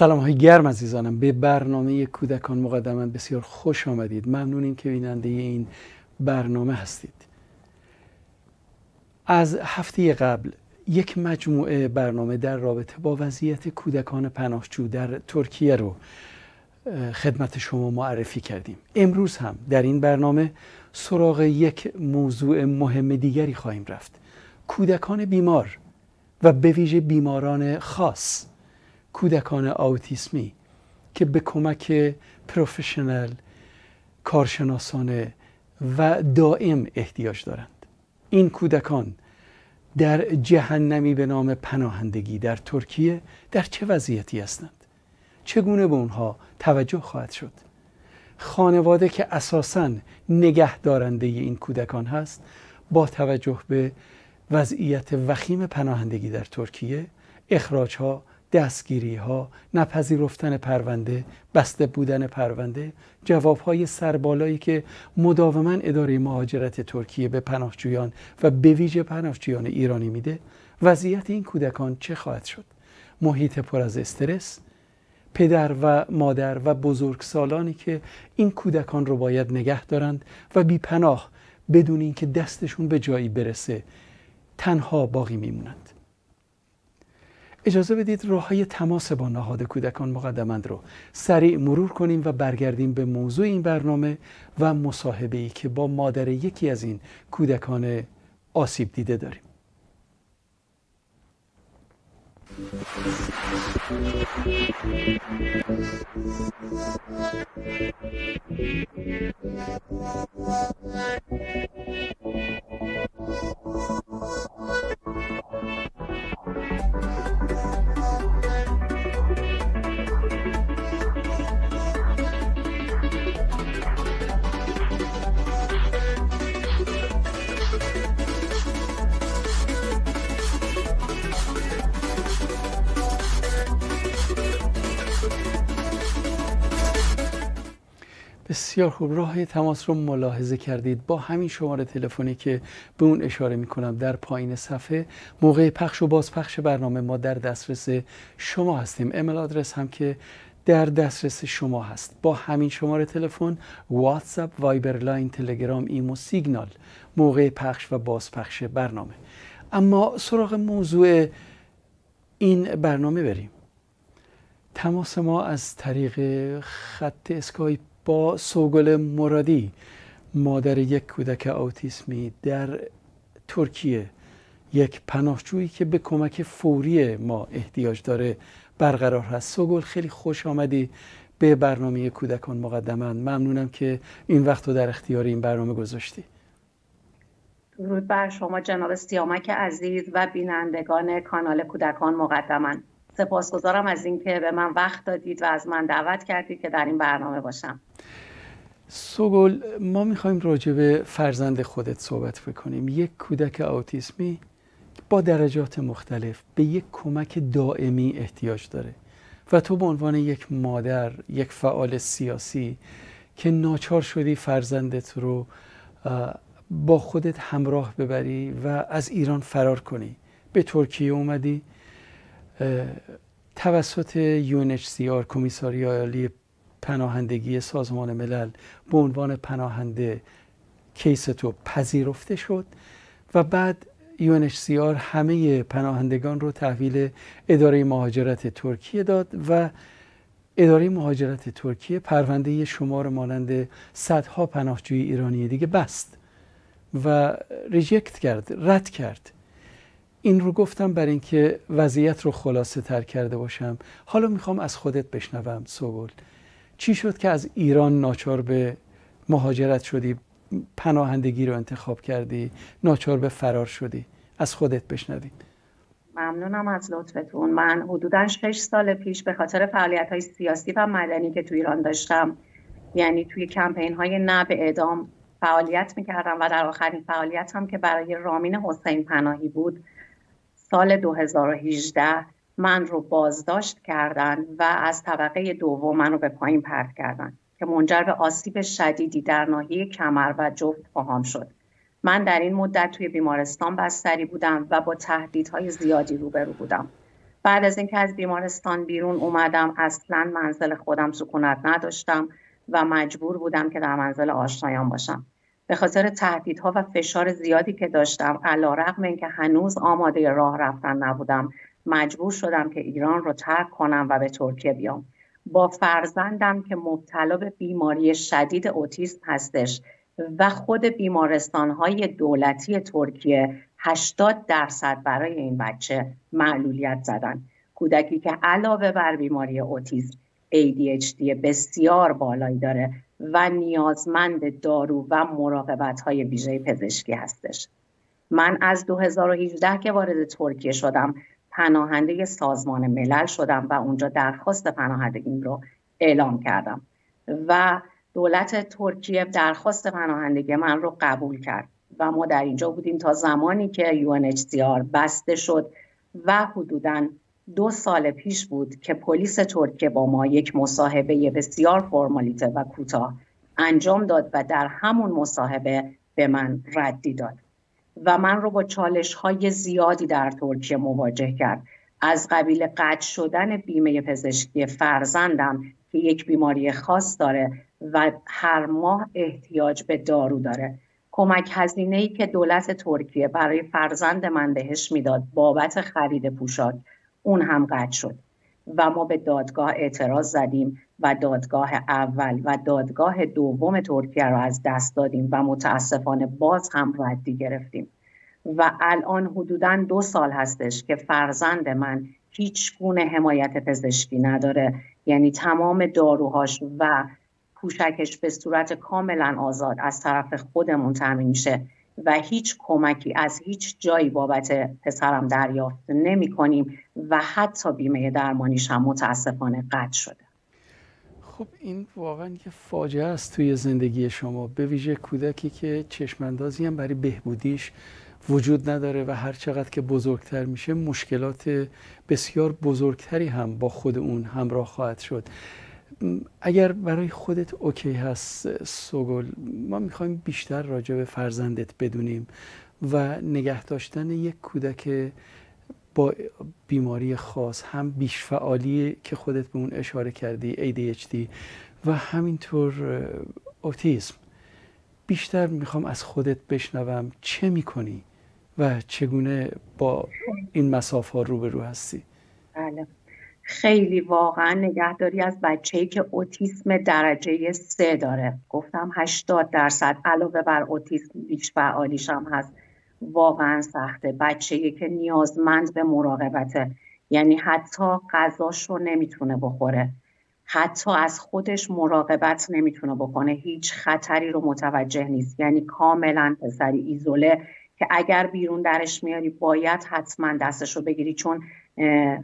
سلام های گرم عزیزانم. به برنامه کودکان مقدمان بسیار خوش آمدید. ممنونیم که بیننده این برنامه هستید. از هفته قبل یک مجموعه برنامه در رابطه با وضعیت کودکان پناهجو در ترکیه رو خدمت شما معرفی کردیم. امروز هم در این برنامه سراغ یک موضوع مهم دیگری خواهیم رفت. کودکان بیمار و به ویژه بیماران خاص. کودکان آوتیسمی که به کمک پروفشنال کارشناسانه و دائم احتیاج دارند. این کودکان در جهنمی به نام پناهندگی در ترکیه در چه وضعیتی هستند؟ چگونه به اونها توجه خواهد شد؟ خانواده که اساسا نگه دارنده این کودکان هست با توجه به وضعیت وخیم پناهندگی در ترکیه اخراج ها دستگیری ها نپذیرفتن پرونده بسته بودن پرونده جواب های سربالایی که مداوما اداره مهاجرت ترکیه به پناهجویان و به ویژه پناهجویان ایرانی میده وضعیت این کودکان چه خواهد شد؟ محیط پر از استرس؟ پدر و مادر و بزرگسالانی که این کودکان رو باید نگه دارند و بی پناه بدون اینکه دستشون به جایی برسه تنها باقی میمونند. اجازه بدید راه های تماس با نهاد کودکان مقدمند رو سریع مرور کنیم و برگردیم به موضوع این برنامه و مصاحبه ای که با مادر یکی از این کودکان آسیب دیده داریم. بسیار خوب. راه تماس رو ملاحظه کردید. با همین شماره تلفنی که به اون اشاره می کنم در پایین صفحه موقع پخش و بازپخش برنامه ما در دسترس شما هستیم. ایمیل آدرس هم که در دسترس شما هست. با همین شماره تلفن واتساپ وایبر لاین تلگرام ایمو سیگنال موقع پخش و بازپخش برنامه. اما سراغ موضوع این برنامه بریم. تماس ما از طریق خط اسکایپ با سوگل مرادی مادر یک کودک آوتیسمی در ترکیه. یک پناهجویی که به کمک فوری ما احتیاج داره برقرار هست. سوگل خیلی خوش آمدی به برنامه کودکان مقدمند ممنونم که این وقت رو در اختیار این برنامه گذاشتی. درود بر شما جناب سیامک عزیز و بینندگان کانال کودکان مقدمند سپاسگزارم از اینکه به من وقت دادید و از من دعوت کردید که در این برنامه باشم. سوگل ما می‌خوایم راجع به فرزند خودت صحبت بکنیم. یک کودک آوتیسمی با درجات مختلف به یک کمک دائمی احتیاج داره و تو به عنوان یک مادر یک فعال سیاسی که ناچار شدی فرزندت رو با خودت همراه ببری و از ایران فرار کنی. به ترکیه اومدی توسط UNHCR کمیساری عالی پناهندگی سازمان ملل به عنوان پناهنده کیس تو پذیرفته شد و بعد UNHCR همه پناهندگان رو تحویل اداره مهاجرت ترکیه داد و اداره مهاجرت ترکیه پرونده شما رو مانند صدها پناهجوی ایرانی دیگه بست و ریجکت کرد رد کرد. این رو گفتم برای اینکه وضعیت رو خلاصه تر کرده باشم. حالا می‌خوام از خودت بشنوم سوگل. چی شد که از ایران ناچار به مهاجرت شدی؟ پناهندگی رو انتخاب کردی ناچار به فرار شدی. از خودت بشنویم. ممنونم از لطفتون. من حدودا 6 سال پیش به خاطر فعالیت های سیاسی و مدنی که تو ایران داشتم یعنی توی کمپین های نه به اعدام فعالیت می‌کردم و در آخرین فعالیت هم که برای رامین حسین پناهی بود سال 2018 من رو بازداشت کردن و از طبقه دوم من رو به پایین پرت کردن که منجر به آسیب شدیدی در ناحیه کمر و جفت پاهام شد. من در این مدت توی بیمارستان بستری بودم و با تهدیدهای زیادی روبرو بودم. بعد از اینکه از بیمارستان بیرون اومدم اصلا منزل خودم سکونت نداشتم و مجبور بودم که در منزل آشنایان باشم. به خاطر تهدیدها و فشار زیادی که داشتم علا رقم اینکه هنوز آماده راه رفتن نبودم مجبور شدم که ایران رو ترک کنم و به ترکیه بیام. با فرزندم که مبتلا به بیماری شدید اوتیسم هستش و خود بیمارستان های دولتی ترکیه 80 درصد برای این بچه معلولیت زدن. کودکی که علاوه بر بیماری اوتیسم ADHD بسیار بالایی داره. و نیازمند دارو و مراقبت های ویژه پزشکی هستش. من از 2018 که وارد ترکیه شدم پناهنده سازمان ملل شدم و اونجا درخواست پناهندگیم رو اعلام کردم و دولت ترکیه درخواست پناهندگی من رو قبول کرد و ما در اینجا بودیم تا زمانی که UNHCR بسته شد و حدوداً دو سال پیش بود که پلیس ترکیه با ما یک مصاحبه بسیار فرمالیته و کوتاه انجام داد و در همون مصاحبه به من ردی داد و من رو با چالش های زیادی در ترکیه مواجه کرد. از قبیل قطع شدن بیمه پزشکی فرزندم که یک بیماری خاص داره و هر ماه احتیاج به دارو داره. کمک هزینه ای که دولت ترکیه برای فرزند من بهش می‌داد بابت خرید پوشاک اون هم قطع شد. و ما به دادگاه اعتراض زدیم و دادگاه اول و دادگاه دوم ترکیه رو از دست دادیم و متاسفانه باز هم ردی گرفتیم. و الان حدودا دو سال هستش که فرزند من هیچ گونه حمایت پزشکی نداره. یعنی تمام داروهاش و پوشکش به صورت کاملا آزاد از طرف خودمون تامین میشه. و هیچ کمکی از هیچ جایی بابت پسرم دریافت نمی کنیم و حتی بیمه درمانیش هم متاسفانه قطع شده. خب این واقعا یه فاجعه است توی زندگی شما. به ویژه کودکی که چشماندازی هم برای بهبودیش وجود نداره و هر چقدر که بزرگتر میشه مشکلات بسیار بزرگتری هم با خود اون همراه خواهد شد. اگر برای خودت اوکی هست سوگل ما می‌خوایم بیشتر راجع به فرزندت بدونیم و نگه داشتن یک کودک با بیماری خاص هم بیش فعالی که خودت به اون اشاره کردی ADHD و همینطور اوتیسم. بیشتر می‌خوام از خودت بشنوم چه می‌کنی و چگونه با این مسافه ها روبرو هستی. بله. خیلی واقعا نگهداری از بچه‌ای که اوتیسم درجه سه داره. گفتم 80 درصد. علاوه بر اوتیسم بیش فعالیش هم هست. واقعا سخته. بچه‌ای که نیازمند به مراقبته. یعنی حتی غذاش رو نمی‌تونه بخوره. حتی از خودش مراقبت نمی‌تونه بکنه. هیچ خطری رو متوجه نیست. یعنی کاملا پسری ایزوله که اگر بیرون درش میاری باید حتما دستش رو بگیری. چون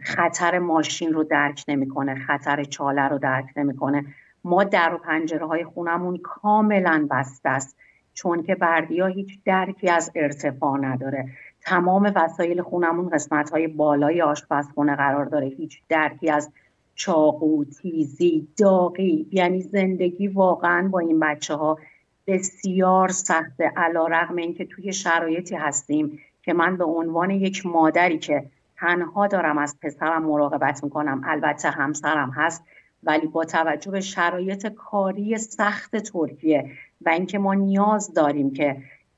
خطر ماشین رو درک نمی‌کنه خطر چاله رو درک نمی‌کنه. ما در و پنجره های خونمون کاملا بسته است چون که بردیا هیچ درکی از ارتفاع نداره. تمام وسایل خونمون قسمت های بالای آشپزخونه قرار داره. هیچ درکی از چاقو تیزی داغی یعنی زندگی واقعا با این بچه ها بسیار سخته. علا رقم اینکه توی شرایطی هستیم که من به عنوان یک مادری که تنها دارم از پسرم مراقبت می‌کنم. البته همسرم هست ولی با توجه به شرایط کاری سخت ترکیه و اینکه ما نیاز داریم که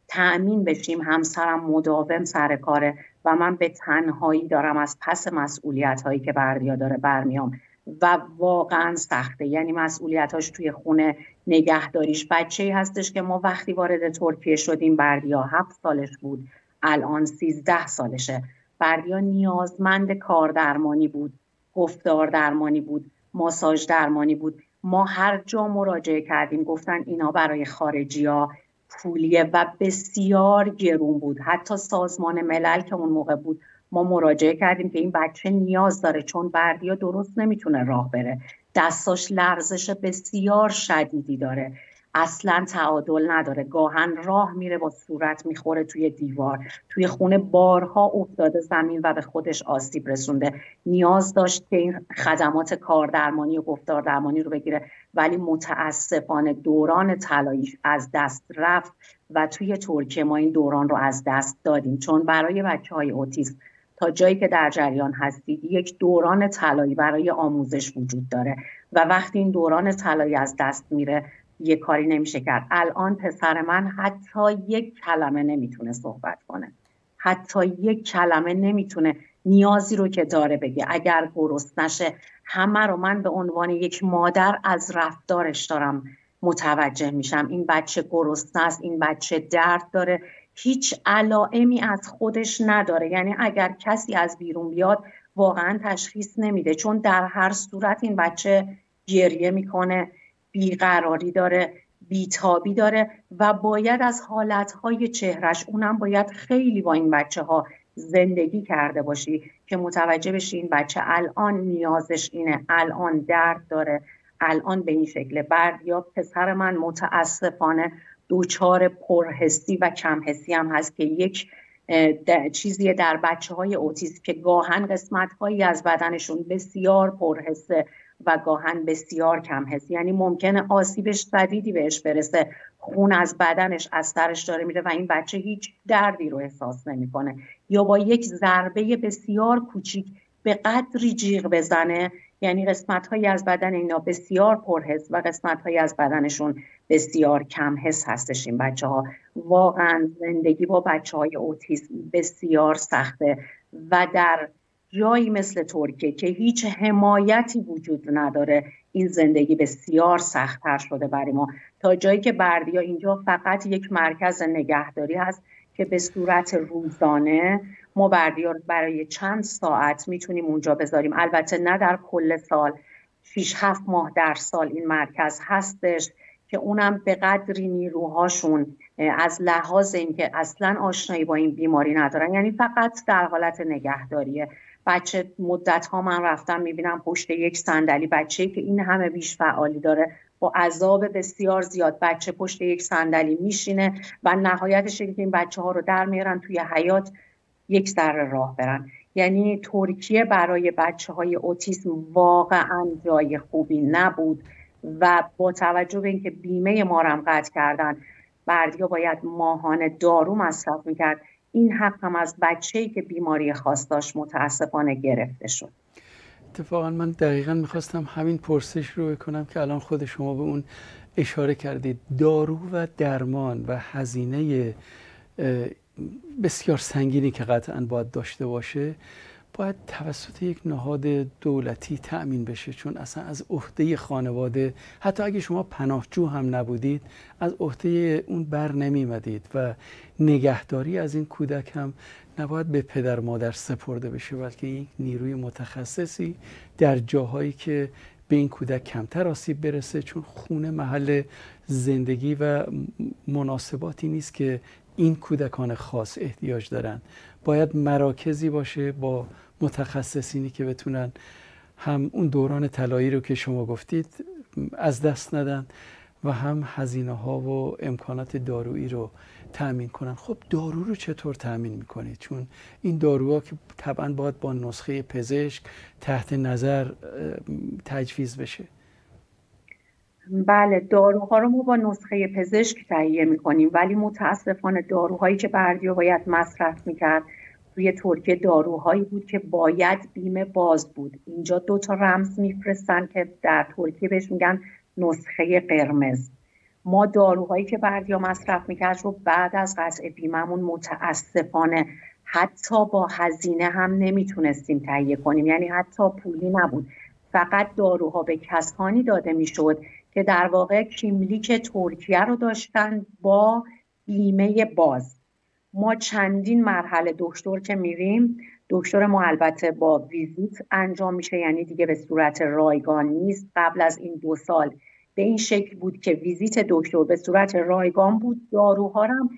تأمین بشیم همسرم مداوم سر کاره و من به تنهایی دارم از پس مسئولیت هایی که بردیا داره برمیام. و واقعا سخته. یعنی مسئولیتاش توی خونه نگهداریش. بچه ای هستش که ما وقتی وارد ترکیه شدیم بردیا هفت سالش بود الان سیزده سالشه. بردیا نیازمند کار درمانی بود گفتار درمانی بود ماساژ درمانی بود. ما هر جا مراجعه کردیم گفتن اینا برای خارجی ها پولیه و بسیار گرون بود. حتی سازمان ملل که اون موقع بود ما مراجعه کردیم که این بچه نیاز داره چون بردیا درست نمی‌تونه راه بره. دستاش لرزش بسیار شدیدی داره. اصلا تعادل نداره. گاهن راه میره با صورت می‌خوره توی دیوار. توی خونه بارها افتاده زمین و به خودش آسیب رسونده. نیاز داشت که این خدمات کاردرمانی و گفتار درمانی رو بگیره ولی متاسفانه دوران طلاییش از دست رفت و توی ترکیه ما این دوران رو از دست دادیم. چون برای بچه های اوتیسم تا جایی که در جریان هستید یک دوران طلایی برای آموزش وجود داره. و وقتی این دوران طلایی از دست میره یه کاری نمیشه کرد. الان پسر من حتی یک کلمه نمی‌تونه صحبت کنه. حتی یک کلمه نمی‌تونه نیازی رو که داره بگه. اگر گرست نشه همه رو من به عنوان یک مادر از رفتارش دارم متوجه میشم. این بچه گرسنه است این بچه درد داره. هیچ علائمی از خودش نداره. یعنی اگر کسی از بیرون بیاد واقعا تشخیص نمیده. چون در هر صورت این بچه گریه می‌کنه. بیقراری داره بیتابی داره و باید از حالتهای چهرش اونم باید خیلی با این بچه ها زندگی کرده باشی که متوجه بشی این بچه الان نیازش اینه الان درد داره الان به این شکل بعد یا پسر من متاسفانه دوچار پرحسی و کمحسی هم هست که یک چیزی در بچه های اوتیسم که گاهن قسمت هایی از بدنشون بسیار پرحسه. و گاهن بسیار کم حس. یعنی ممکنه آسیبش شدیدی بهش برسه. خون از بدنش از سرش داره میره و این بچه هیچ دردی رو احساس نمی‌کنه. یا با یک ضربه بسیار کوچیک به قدری جیغ بزنه یعنی قسمت هایی از بدن اینا بسیار پرحس و قسمت هایی از بدنشون بسیار کم حس هستش این بچه ها واقعا زندگی با بچه های اوتیسم بسیار سخته و در جایی مثل ترکیه که هیچ حمایتی وجود نداره این زندگی بسیار سختتر شده برای ما. تا جایی که بردیا اینجا فقط یک مرکز نگهداری هست که به صورت روزانه ما بردیا برای چند ساعت می‌تونیم اونجا بذاریم. البته نه در کل سال 6 هفت ماه در سال این مرکز هستش که اونم به قدری نیروهاشون از لحاظ اینکه اصلا آشنایی با این بیماری ندارن. یعنی فقط در حالت نگهداریه. بچه مدت ها من رفتم می‌بینم پشت یک صندلی بچه که این همه بیش فعالی داره. با عذاب بسیار زیاد بچه پشت یک صندلی میشینه و نهایتش اینکه این بچه ها رو در میارن توی حیات یک سر راه برن. یعنی ترکیه برای بچه های اوتیسم واقعا جای خوبی نبود و با توجه به اینکه بیمه ما رو قطع کردن بردیا باید ماهانه دارو مصرف می‌کرد. این حق هم از بچه‌ای که بیماری خاص داشت متاسفانه گرفته شد. اتفاقا من دقیقا می‌خواستم همین پرسش رو بکنم که الان خود شما به اون اشاره کردید. دارو و درمان و هزینه بسیار سنگینی که قطعا باید داشته باشه باید توسط یک نهاد دولتی تأمین بشه چون اصلا از عهده خانواده حتی اگه شما پناهجو هم نبودید از عهده اون بر نمیمدید و نگهداری از این کودک هم نباید به پدر مادر سپرده بشه بلکه یک نیروی متخصصی در جاهایی که به این کودک کمتر آسیب برسه چون خونه محل زندگی و مناسباتی نیست که این کودکان خاص احتیاج دارن. باید مراکزی باشه با متخصصینی که بتونن هم اون دوران طلایی رو که شما گفتید از دست ندن و هم هزینه ها و امکانات دارویی رو تأمین کنن. خب دارو رو چطور تأمین می‌کنید؟ چون این داروها که طبعا باید با نسخه پزشک تحت نظر تجویز بشه. بله داروها رو ما با نسخه پزشک تهیه می‌کنیم ولی متاسفانه داروهایی که بردیو باید مصرف می‌کرد توی ترکیه داروهایی بود که باید بیمه باز بود. اینجا دو تا رمز میفرستن که در ترکیه بهش میگن نسخه قرمز. ما داروهایی که بردیا مصرف می‌کرد رو بعد از قطع بیمهمون متاسفانه حتی با هزینه هم نمی‌تونستیم تهیه کنیم. یعنی حتی پولی نبود. فقط داروها به کسانی داده می‌شد که در واقع کیملیک ترکیه رو داشتن با بیمه باز. ما چندین مرحله دکتر که میریم دکتر ما البته با ویزیت انجام میشه یعنی دیگه به صورت رایگان نیست. قبل از این دو سال به این شکل بود که ویزیت دکتر به صورت رایگان بود. داروها هم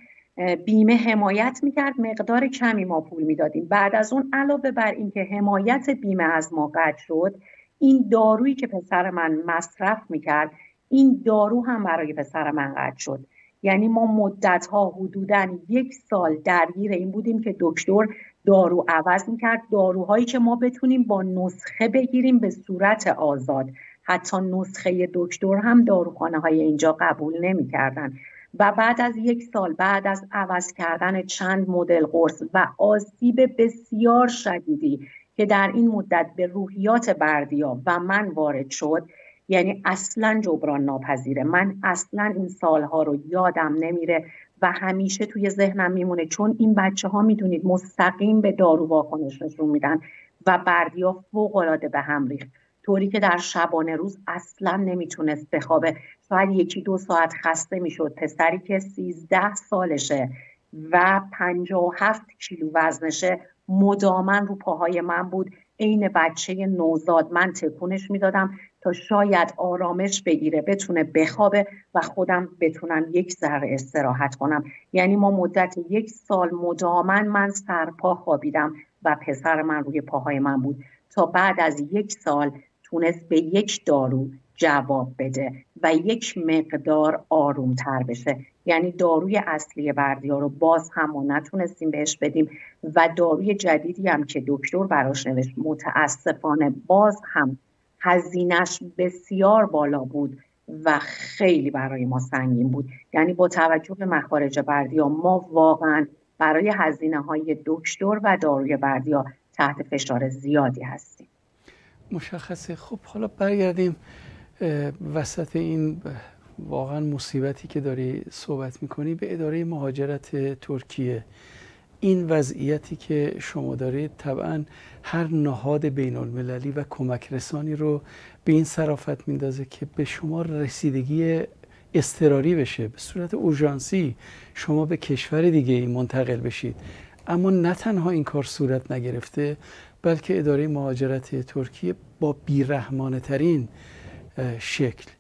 بیمه حمایت می‌کرد. مقدار کمی ما پول می‌دادیم. بعد از اون علاوه بر اینکه حمایت بیمه از ما قطع شد این دارویی که پسر من مصرف می‌کرد این دارو هم برای پسر من قطع شد. یعنی ما مدت ها حدودا یک سال درگیر این بودیم که دکتر دارو عوض می‌کرد. داروهایی که ما بتونیم با نسخه بگیریم به صورت آزاد. حتی نسخه دکتر هم داروخانه های اینجا قبول نمی‌کردن. و بعد از یک سال بعد از عوض کردن چند مدل قرص و آسیب بسیار شدیدی که در این مدت به روحیات بردیا و من وارد شد یعنی اصلا جبران ناپذیره. من اصلا این سالها رو یادم نمیره و همیشه توی ذهنم میمونه. چون این بچه ها می‌دونید مستقیم به دارو واکنش نشون میدن و بردیا فوق العاده به هم ریخت. طوری که در شبانه روز اصلا نمی‌تونست بخوابه. شاید یکی دو ساعت خسته می‌شد. پسری که سیزده سالشه و پنجاه و هفت کیلو وزنشه مداما رو پاهای من بود. عین بچه نوزاد من تکونش می‌دادم تا شاید آرامش بگیره بتونه بخوابه و خودم بتونم یک ذره استراحت کنم. یعنی ما مدت یک سال مداما من سرپا خوابیدم و پسر من روی پاهای من بود. تا بعد از یک سال تونست به یک دارو جواب بده و یک مقدار آرومتر بشه. یعنی داروی اصلی بردیا رو باز هم نتونستیم بهش بدیم و داروی جدیدی هم که دکتر براش نوشت متاسفانه باز هم هزینش بسیار بالا بود و خیلی برای ما سنگین بود. یعنی با توجه به مخارج بردیا ما واقعا برای هزینه های دکتر و داروی بردیا تحت فشار زیادی هستیم. مشخصه. خب حالا برگردیم وسط این واقعا مصیبتی که داری صحبت می‌کنی به اداره مهاجرت ترکیه. این وضعیتی که شما دارید طبعا هر نهاد بین المللی و کمک رسانی رو به این صرافت میندازه که به شما رسیدگی استراری بشه. به صورت اورژانسی شما به کشور دیگه منتقل بشید. اما نه تنها این کار صورت نگرفته بلکه اداره مهاجرت ترکیه با بیرحمانه ترین شکل.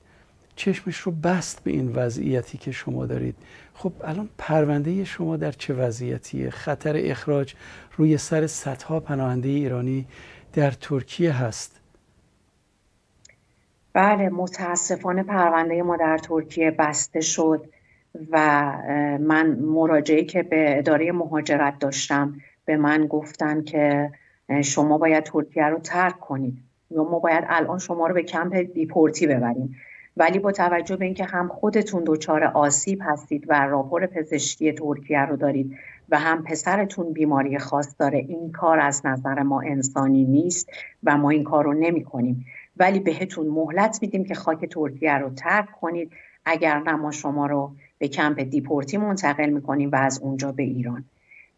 چشمش رو بست به این وضعیتی که شما دارید. خب الان پرونده شما در چه وضعیتیه؟ خطر اخراج روی سر صدها پناهنده ایرانی در ترکیه هست. بله متاسفانه پرونده ما در ترکیه بسته شد و من مراجعه که به اداره مهاجرت داشتم به من گفتن که شما باید ترکیه رو ترک کنید. یا ما باید الان شما رو به کمپ دیپورتی ببریم. ولی با توجه به اینکه هم خودتون دچار آسیب هستید و rapor پزشکی ترکیه رو دارید و هم پسرتون بیماری خاص داره این کار از نظر ما انسانی نیست و ما این کار رو نمی کنیم. ولی بهتون مهلت میدیم که خاک ترکیه رو ترک کنید. اگر نه ما شما رو به کمپ دیپورتی منتقل می‌کنیم و از اونجا به ایران.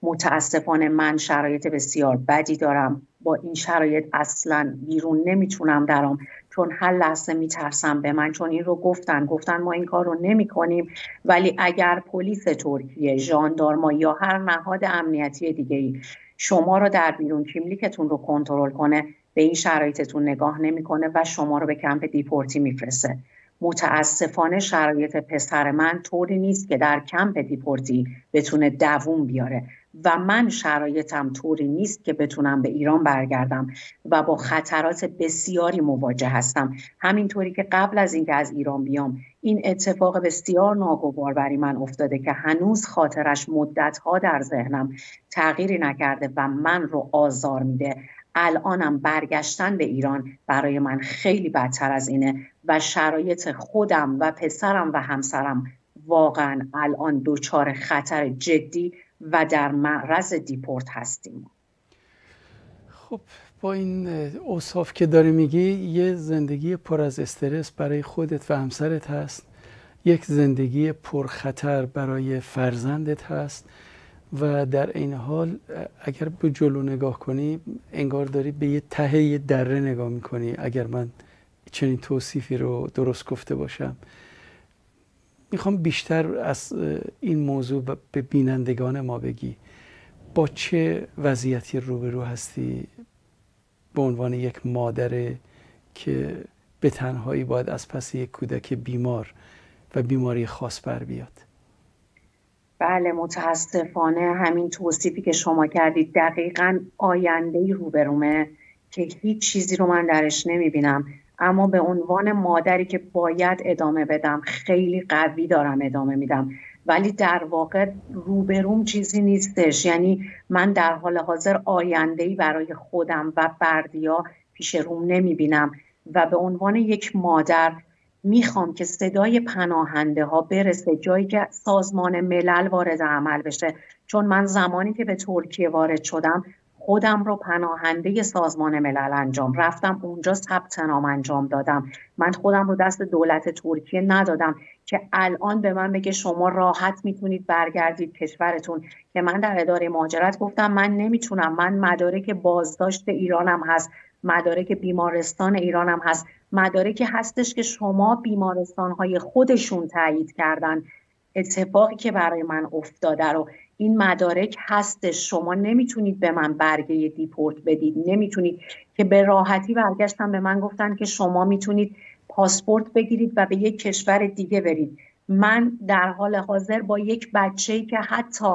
متاسفانه من شرایط بسیار بدی دارم. با این شرایط اصلا بیرون نمی‌تونم درام چون هر لحظه میترسم به من. چون این رو گفتن. گفتن ما این کار رو نمی کنیم ولی اگر پلیس ترکیه jandarma یا هر نهاد امنیتی دیگه ای شما رو در بیرون kimlik تون رو کنترل کنه به این شرایطتون نگاه نمی‌کنه و شما رو به کمپ دیپورتی میفرسته. متاسفانه شرایط پسر من طوری نیست که در کمپ دیپورتی بتونه دووم بیاره. و من شرایطم طوری نیست که بتونم به ایران برگردم و با خطرات بسیاری مواجه هستم. همینطوری که قبل از اینکه از ایران بیام این اتفاق بسیار ناگوار برای من افتاده که هنوز خاطرش مدتها در ذهنم تغییری نکرده و من رو آزار میده. الانم برگشتن به ایران برای من خیلی بدتر از اینه و شرایط خودم و پسرم و همسرم واقعا الان دچار خطر جدی و در معرض دیپورت هستیم. خب با این اوصاف که داری میگی یه زندگی پر از استرس برای خودت و همسرت هست. یک زندگی پرخطر برای فرزندت هست. و در این حال اگر به جلو نگاه کنی انگار داری به یه ته یه دره نگاه می‌کنی. اگر من چنین توصیفی رو درست گفته باشم می‌خوام بیشتر از این موضوع به بینندگان ما بگی. با چه وضعیتی روبرو هستی به عنوان یک مادره که به تنهایی باید از پس یک کودک بیمار و بیماری خاص بر بیاد؟ بله متاسفانه همین توصیفی که شما کردید دقیقا آینده روبرومه که هیچ چیزی رو من درش نمی‌بینم. اما به عنوان مادری که باید ادامه بدم خیلی قوی دارم ادامه میدم. ولی در واقع روبروم چیزی نیستش. یعنی من در حال حاضر آینده برای خودم و بردیا پیش روم نمی‌بینم و به عنوان یک مادر می‌خوام که صدای پناهنده ها برسه جایی که سازمان ملل وارد عمل بشه. چون من زمانی که به ترکیه وارد شدم خودم رو پناهنده سازمان ملل انجام رفتم اونجا ثبت نام انجام دادم. من خودم رو دست دولت ترکیه ندادم که الان به من بگه شما راحت می‌تونید برگردید کشورتون. که من در اداره مهاجرت گفتم من نمی‌تونم. من مدارک بازداشت ایرانم هست مدارک بیمارستان ایرانم هست مدارکی هستش که شما بیمارستان های خودشون تایید کردن. اتفاقی که برای من افتاده رو این مدارک هستش. شما نمی‌تونید به من برگه دیپورت بدید. نمی‌تونید که به راحتی برگشتن به من گفتن که شما می‌تونید پاسپورت بگیرید و به یک کشور دیگه برید. من در حال حاضر با یک بچه که حتی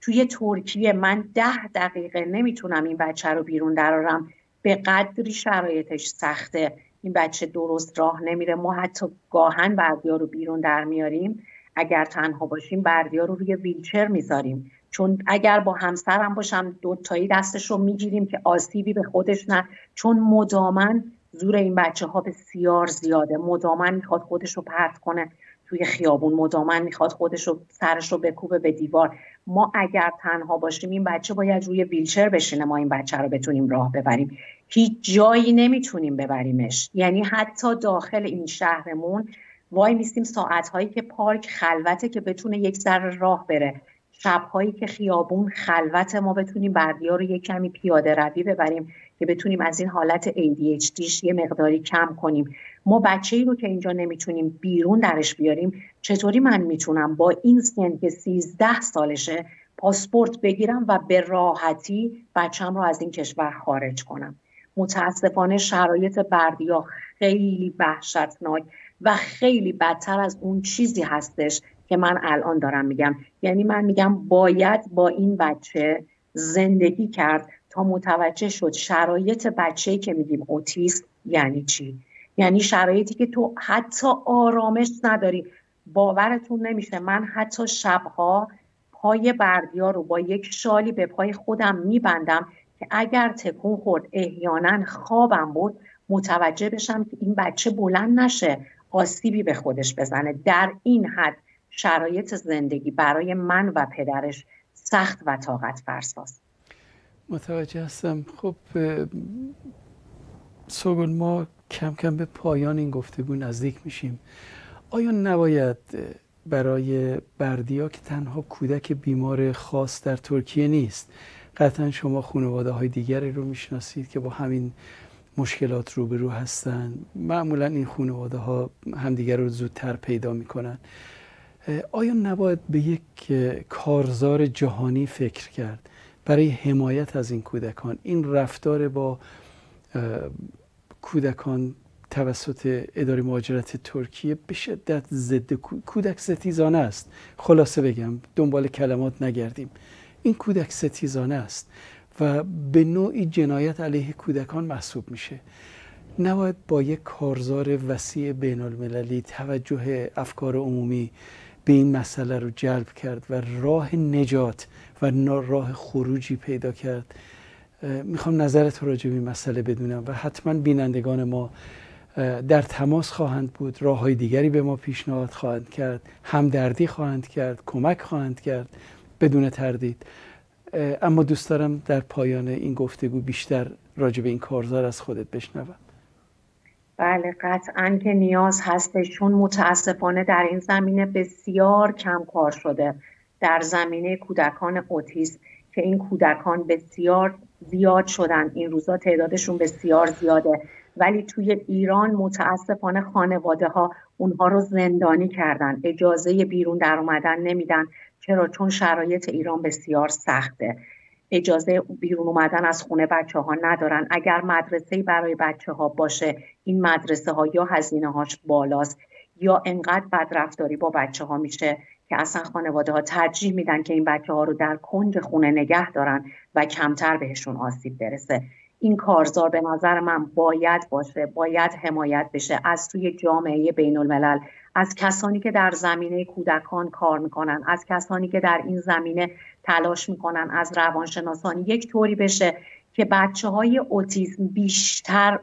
توی ترکیه من ده دقیقه نمی‌تونم این بچه رو بیرون درارم به قدری شرایطش سخته. این بچه درست راه نمیره. ما حتی گاهن بردیا رو بیرون در میاریم. اگر تنها باشیم بردیا رو روی ویلچر می‌ذاریم. چون اگر با همسرم باشم دوتایی دستش رو می‌گیریم که آسیبی به خودش نه. چون مدامن زور این بچه ها بسیار زیاده. مدامن می‌خواد خودش رو پرت کنه توی خیابون. مدامن می‌خواد خودش رو سرش رو بکوبه به دیوار. ما اگر تنها باشیم این بچه باید روی ویلچر بشینه. ما این بچه رو بتونیم راه ببریم. هیچ جایی نمی‌تونیم ببریمش. یعنی حتی داخل این شهرمون وای میستیم ساعتهایی که پارک خلوته که بتونه یک ذره راه بره. شبهایی که خیابون خلوت ما بتونیم بردیا رو یک کمی پیاده روی ببریم که بتونیم از این حالت ADHDش یه مقداری کم کنیم. ما بچه ای رو که اینجا نمی‌تونیم بیرون درش بیاریم چطوری من می‌تونم با این سن که 13 سالشه پاسپورت بگیرم و به راحتی بچم رو از این کشور خارج کنم؟ متاسفانه شرایط بردیا خیلی وحشتناک و خیلی بدتر از اون چیزی هستش که من الان دارم میگم. یعنی من میگم باید با این بچه زندگی کرد تا متوجه شد شرایط بچه‌ای که میگیم اوتیسم یعنی چی. یعنی شرایطی که تو حتی آرامش نداری. باورتون نمیشه. من حتی شبها پای بردیا رو با یک شالی به پای خودم میبندم که اگر تکون خورد احیانا خوابم بود متوجه بشم که این بچه بلند نشه. آسیبی به خودش بزنه. در این حد شرایط زندگی برای من و پدرش سخت و طاقت فرساست. متوجه هستم. خب سوگل ما کم کم به پایان این گفتگو نزدیک میشیم. آیا نباید برای بردیا که تنها کودک بیمار خاص در ترکیه نیست قطعا شما خانواده های دیگری رو می‌شناسید که با همین مشکلات روبرو هستن. معمولا این خانواده ها همدیگر رو زودتر پیدا می‌کنن. آیا نباید به یک کارزار جهانی فکر کرد؟ برای حمایت از این کودکان. این رفتار با کودکان توسط اداره مهاجرت ترکیه به شدت ضد کودک ستیزانه است. خلاصه بگم دنبال کلمات نگردیم. این کودک ستیزانه است. و به نوعی جنایت علیه کودکان محسوب میشه. نباید با یک کارزار وسیع بین المللی توجه افکار عمومی به این مسئله رو جلب کرد و راه نجات و راه خروجی پیدا کرد. می‌خوام نظرت راجع به این مسئله بدونم و حتما بینندگان ما در تماس خواهند بود راه های دیگری به ما پیشنهاد خواهند کرد همدردی خواهند کرد کمک خواهند کرد بدون تردید. اما دوست دارم در پایان این گفتگو بیشتر راجع به این کارزار از خودت بشنوم. بله قطعا که نیاز هستش چون متاسفانه در این زمینه بسیار کم کار شده. در زمینه کودکان اوتیسم که این کودکان بسیار زیاد شدن این روزا تعدادشون بسیار زیاده. ولی توی ایران متاسفانه خانواده ها اونها رو زندانی کردن. اجازه بیرون در اومدن نمیدن. چرا؟ چون شرایط ایران بسیار سخته. اجازه بیرون اومدن از خونه بچه ها ندارن. اگر مدرسه برای بچه ها باشه این مدرسه ها یا هزینه هاش بالاست یا انقدر بدرفتاری با بچه ها میشه که اصلا خانواده ها ترجیح میدن که این بچه ها رو در کنج خونه نگه دارن و کمتر بهشون آسیب برسه. این کارزار به نظر من باید باشه باید حمایت بشه. از توی جامعه بین الملل از کسانی که در زمینه کودکان کار می‌کنن از کسانی که در این زمینه تلاش می‌کنن از روانشناسان یک طوری بشه که بچه های اوتیزم بیشتر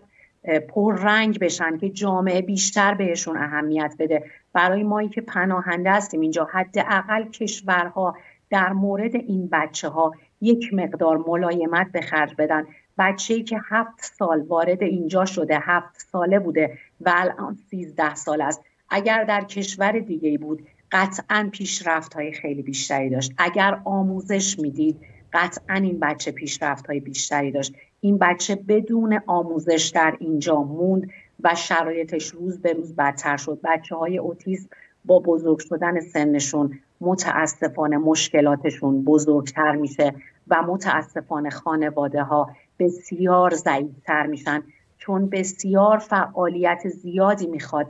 رنگ بشن که جامعه بیشتر بهشون اهمیت بده. برای مایی که پناهنده هستیم اینجا حداقل کشورها در مورد این بچه ها یک مقدار ملایمت به خرج بدن. بچه ای که هفت سال وارد اینجا شده هفت ساله بوده و الان سیزده سال است. اگر در کشور دیگه بود قطعا پیشرفت های خیلی بیشتری داشت. اگر آموزش می‌دید قطعا این بچه پیشرفت های بیشتری داشت. این بچه بدون آموزش در اینجا موند و شرایطش روز به روز بدتر شد. بچه های اوتیسم با بزرگ شدن سنشون متاسفانه مشکلاتشون بزرگتر میشه و متاسفانه خانواده ها بسیار ضعیفتر میشن. چون بسیار فعالیت زیادی می‌خواد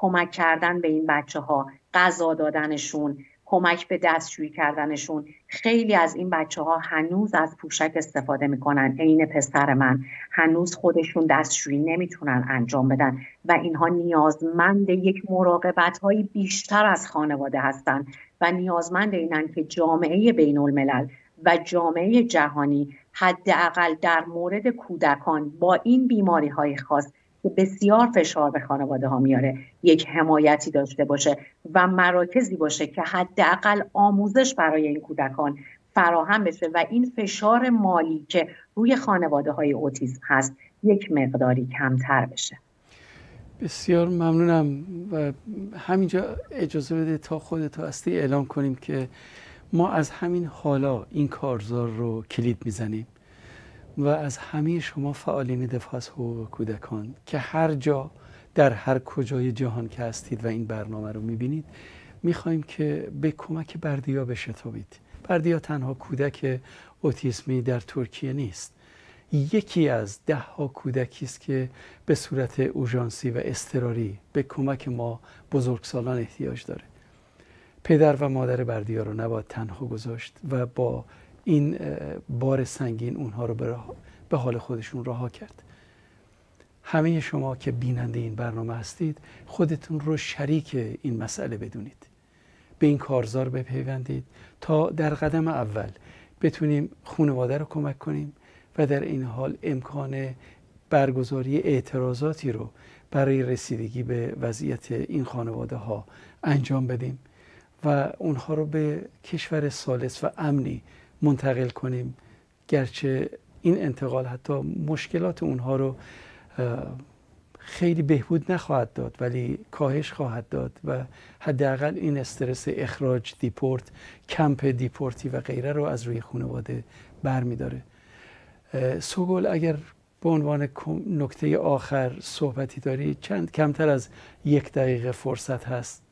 کمک کردن به این بچه ها غذا دادنشون کمک به دستشویی کردنشون. خیلی از این بچه ها هنوز از پوشک استفاده می‌کنن. عین پسر من. هنوز خودشون دستشویی نمی‌تونن انجام بدن و اینها نیازمند یک مراقبت های بیشتر از خانواده هستند و نیازمند اینن که جامعه بین الملل و جامعه جهانی حداقل در مورد کودکان با این بیماری های خاص که بسیار فشار به خانواده ها میاره یک حمایتی داشته باشه و مراکزی باشه که حداقل آموزش برای این کودکان فراهم بشه و این فشار مالی که روی خانواده های اوتیسم هست یک مقداری کمتر بشه. بسیار ممنونم و همینجا اجازه بده تا خودت هستی اعلام کنیم که ما از همین حالا این کارزار رو کلید می‌زنیم. و از همه شما فعالین دفاع از حقوق کودکان که هر جا در هر کجای جهان که هستید و این برنامه رو می‌بینید می‌خوایم که به کمک بردیا بشتابید. بردیا تنها کودک اوتیسمی در ترکیه نیست. یکی از ده ها کودکی است که به صورت اوژانسی و استراری به کمک ما بزرگسالان احتیاج داره. پدر و مادر بردیا رو نباید تنها گذاشت و با این بار سنگین اونها رو به حال خودشون رها کرد. همه شما که بیننده این برنامه هستید خودتون رو شریک این مسئله بدونید. به این کارزار بپیوندید تا در قدم اول بتونیم خانواده رو کمک کنیم و در این حال امکان برگزاری اعتراضاتی رو برای رسیدگی به وضعیت این خانواده ها انجام بدیم و اونها رو به کشور سالس و امنی منتقل کنیم. گرچه این انتقال حتی مشکلات اونها رو خیلی بهبود نخواهد داد ولی کاهش خواهد داد و حداقل این استرس اخراج دیپورت کمپ دیپورتی و غیره رو از روی خانواده برمیداره. سوگل اگر به عنوان نکته آخر صحبتی داری چند کمتر از یک دقیقه فرصت هست.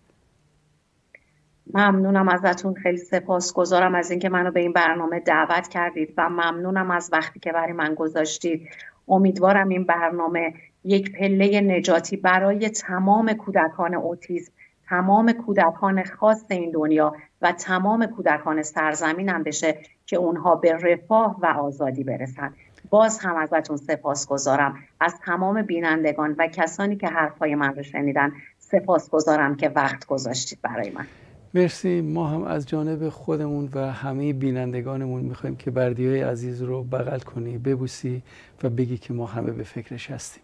ممنونم ازتون. خیلی سپاسگزارم از اینکه منو به این برنامه دعوت کردید و ممنونم از وقتی که برای من گذاشتید. امیدوارم این برنامه یک پله نجاتی برای تمام کودکان اوتیسم تمام کودکان خاص این دنیا و تمام کودکان سرزمینم بشه که اونها به رفاه و آزادی برسن. باز هم ازتون سپاسگزارم. از تمام بینندگان و کسانی که حرفهای من رو شنیدن سپاسگزارم که وقت گذاشتید برای من. مرسی. ما هم از جانب خودمون و همه بینندگانمون می‌خوایم که بردیای عزیز رو بغل کنی ببوسی و بگی که ما همه به فکرش هستیم.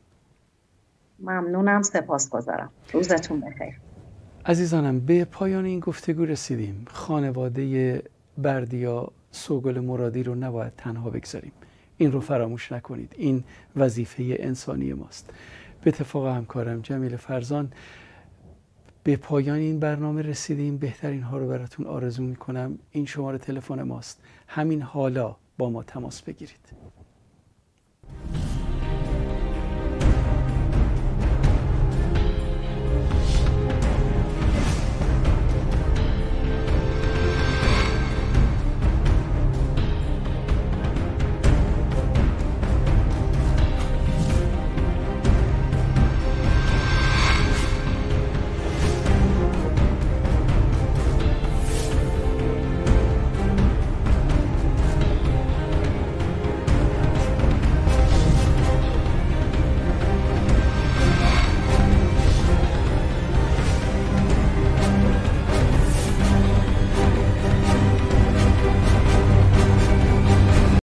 ممنونم. سپاسگزارم. روزتون بخیر. عزیزانم به پایان این گفتگو رسیدیم. خانواده بردیا سوگل مرادی رو نباید تنها بگذاریم. این رو فراموش نکنید. این وظیفه انسانی ماست. به اتفاق همکارم جمیل فرزان به پایان این برنامه رسیدیم. بهترین ها رو براتون آرزو می‌کنم. این شماره تلفن ماست. همین حالا با ما تماس بگیرید.